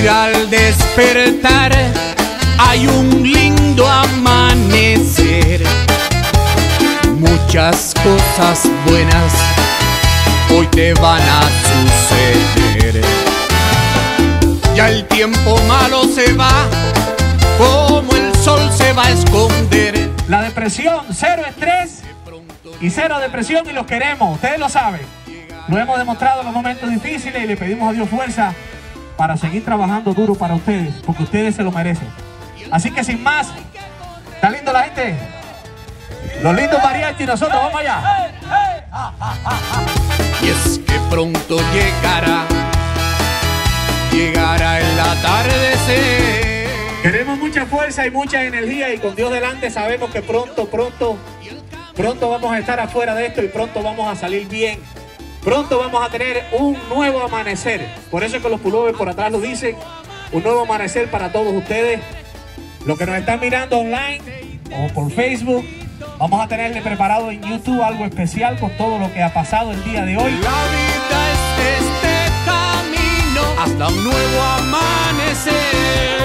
Mira al despertar, hay un lindo amanecer. Muchas cosas buenas hoy te van a suceder. Ya el tiempo malo se va, como el sol se va a esconder. La depresión, cero estrés y cero depresión y los queremos, ustedes lo saben. Lo hemos demostrado en los momentos difíciles y le pedimos a Dios fuerza para seguir trabajando duro para ustedes, porque ustedes se lo merecen. Así que sin más, ¿está lindo la gente? Los lindos mariachis y nosotros, vamos allá. Y es que pronto llegará, llegará el atardecer. Queremos mucha fuerza y mucha energía y con Dios delante sabemos que pronto, pronto, pronto vamos a estar afuera de esto y pronto vamos a salir bien. Pronto vamos a tener un nuevo amanecer. Por eso es que los pullovers por atrás lo dicen. Un nuevo amanecer para todos ustedes. Los que nos están mirando online o por Facebook, vamos a tenerle preparado en YouTube algo especial con todo lo que ha pasado el día de hoy. La vida es este camino hasta un nuevo amanecer.